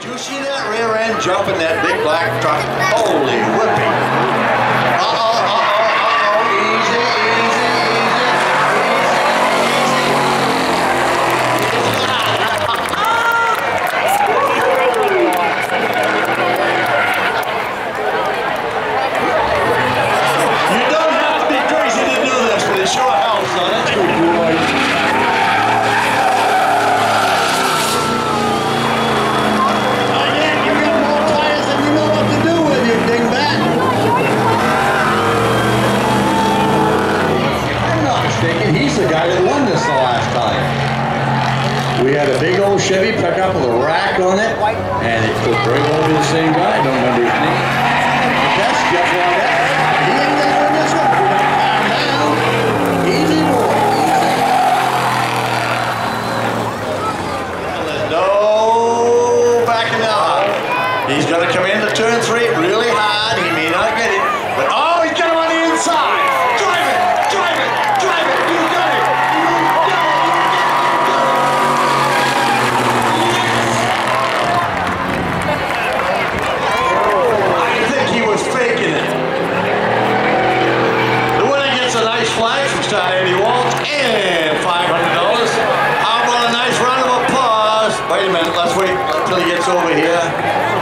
Did you see that rear end jump in that big black truck? Holy whipping. Uh-oh, uh-oh, uh-oh. The guy that won this the last time. We had a big old Chevy pickup with a rack on it, and it could very well be the same guy, I don't remember his name. But that's Jeff Ronette. He ain't gonna win this one. We got time now. Easy boy, easy. No backing out. He's gonna come into turn three really hard. He may not get it, but oh, he's got him on the inside. Drive it, drive it, drive it. You got it. You got it. I think he was faking it. The winner gets a nice flag from Star Eddie Waltz and $500. How about a nice round of applause? Wait a minute, let's wait until he gets over here.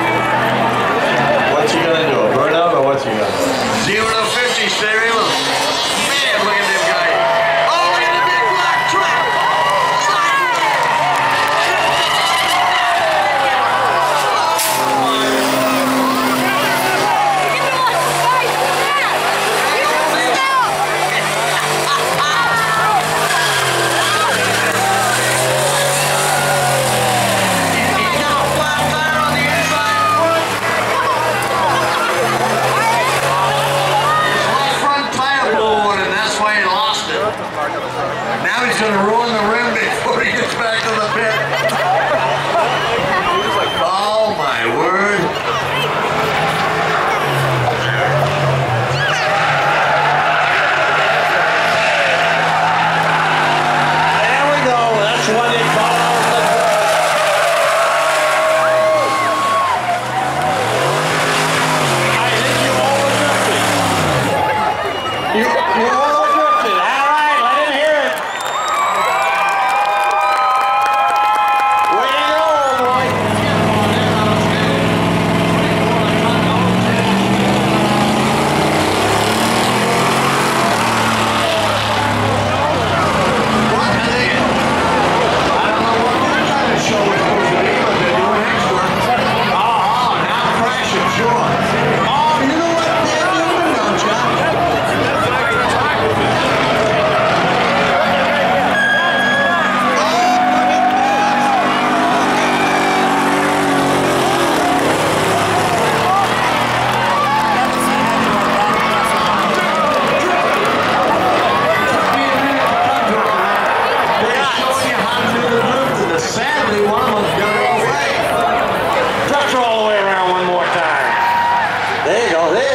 He's gonna ruin the rim before he gets back to the pit.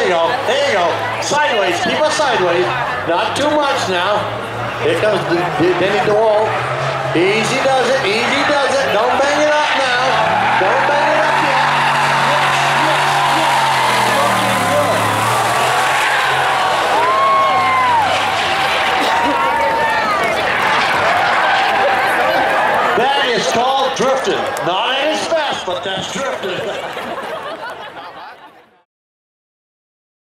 There you go, there you go. Sideways, keep her sideways. Not too much now. Here comes Denny DeWalt. Easy does it, easy does it. Don't bang it up now. Don't bang it up yet. That is called drifting. Not as fast, but that's drifting.